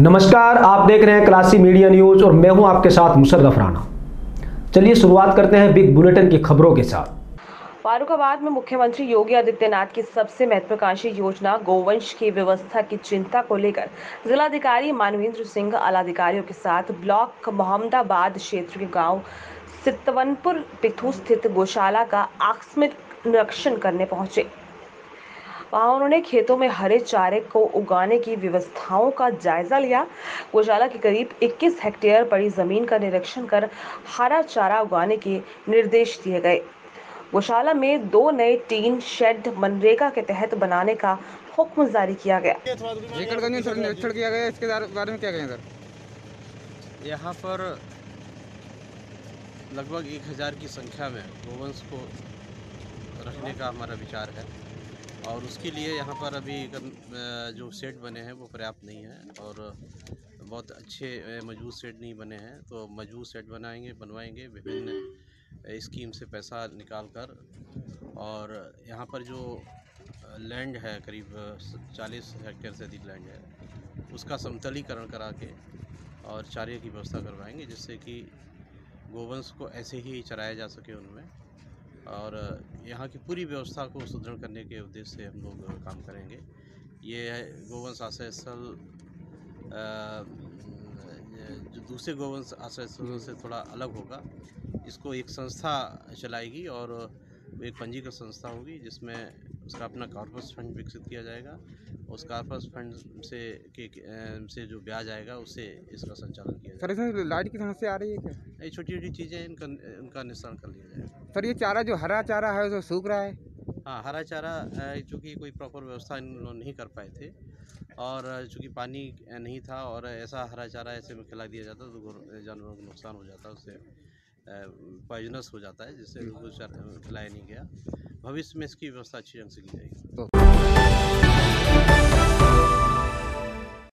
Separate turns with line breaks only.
नमस्कार, आप देख रहे हैं क्लासी मीडिया न्यूज़ और मैं हूँ आपके साथ मुशर्रफ राणा। चलिए शुरुआत करते हैं बिग बुलेटिन की खबरों के साथ।
फारुखाबाद में मुख्यमंत्री योगी आदित्यनाथ की सबसे महत्वाकांक्षी योजना, गोवंश की व्यवस्था की चिंता को लेकर जिलाधिकारी मानवेंद्र सिंह आलाधिकारियों के साथ ब्लॉक मोहम्मदाबाद क्षेत्र के गाँव सितवनपुर पिथू स्थित गौशाला का आकस्मिक निरीक्षण करने पहुँचे। वहाँ उन्होंने खेतों में हरे चारे को उगाने की व्यवस्थाओं का जायजा लिया। गौशाला के करीब 21 हेक्टेयर बड़ी ज़मीन का निरीक्षण कर हरा चारा उगाने के निर्देश दिए गए। गौशाला में दो नए टीन शेड मनरेगा के तहत बनाने का हुक्म जारी किया गया।
निरीक्षण किया गया इसके बारे बारे में क्या कहें सर?
यहाँ पर लगभग एक हज़ार की संख्या में गोवंश को रखने का हमारा विचार है। और उसके लिए यहाँ पर अभी जो सेट बने हैं वो पर्याप्त नहीं है और बहुत अच्छे मज़बूत सेट नहीं बने हैं। तो मज़बूत सेट बनाएँगे, बनवाएँगे विभिन्न स्कीम से पैसा निकाल कर और यहाँ पर जो लैंड है करीब चालीस हेक्टेयर से अधिक लैंड है, उसका समतलीकरण करा के और चारे की व्यवस्था करवाएँगे जिससे कि गोवंश को ऐसे ही चराया जा सके उनमें। और यहाँ की पूरी व्यवस्था को सुदृढ़ करने के उद्देश्य से हम लोग काम करेंगे। ये गोवंश आश्रय स्थल। जो दूसरे गोवंश आश्रय स्थलों से थोड़ा अलग होगा। इसको एक संस्था चलाएगी और एक पंजीकृत संस्था होगी जिसमें उसका अपना कॉर्पस फंड विकसित किया जाएगा। उस कॉर्पस फंड से के के- से जो ब्याज आएगा उससे इसका संचालन किया
सर इसमें लाइट की समस्या आ रही है क्या?
ये छोटी छोटी चीज़ें इनका इनका निस्तारण कर लिया जाएगा।
सर ये चारा जो हरा चारा है जो सूख रहा है?
हाँ हरा चारा चूँकि कोई प्रॉपर व्यवस्था इन लोग नहीं कर पाए थे और चूँकि पानी नहीं था और ऐसा हरा चारा ऐसे में खिला दिया जाता तो जानवरों को नुकसान हो जाता उससे पॉइजनस हो जाता है, जिससे उनको खिलाया नहीं गया। भविष्य में इसकी व्यवस्था अच्छी ढंग से की जाएगी।